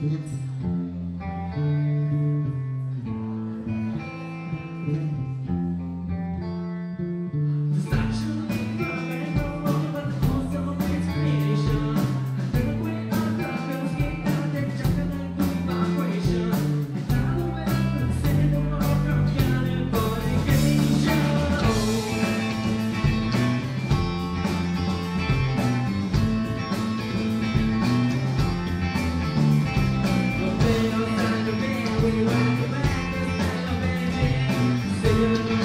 Нет. Thank you.